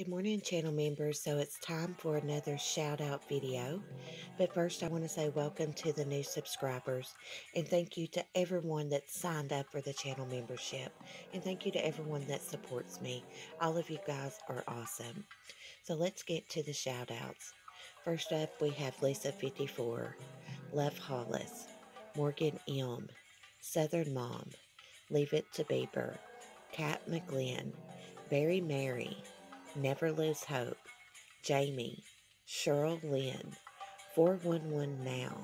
Good morning, channel members. So it's time for another shout out video. But first, I want to say welcome to the new subscribers and thank you to everyone that signed up for the channel membership. And thank you to everyone that supports me. All of you guys are awesome. So let's get to the shout outs. First up, we have Lisa54, Love Hollis, Morgan Elm, Southern Mom, Leave It to Beaver, Kat McGlynn, Barry Mary, Never Lose Hope, Jamie, Cheryl Lynn, 411 Now,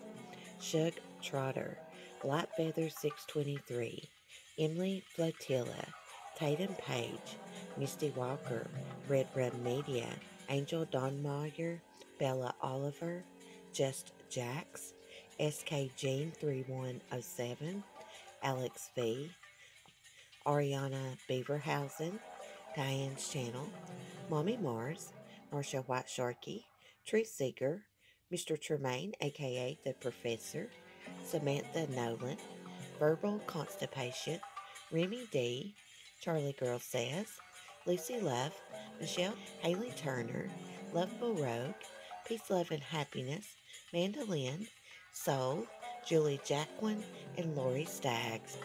Shug Trotter, Light Feather 623, Emily Flotilla, Tatum Page, Misty Walker, Red Red Media, Angel Donmeyer, Bella Oliver, Just Jax, SK Jean 3107, Alex V, Ariana Beaverhausen, Diane's channel, Mommy Mars, Marsha White Sharky, Tree Seeker, Mr. Tremaine, aka The Professor, Samantha Nolan, Verbal Constipation, Remy D, Charlie Girl Says, Lucy Love, Michelle Haley Turner, Lovable Rogue, Peace, Love, and Happiness, Mandolin, Soul, Julie Jacqueline, and Lori Staggs.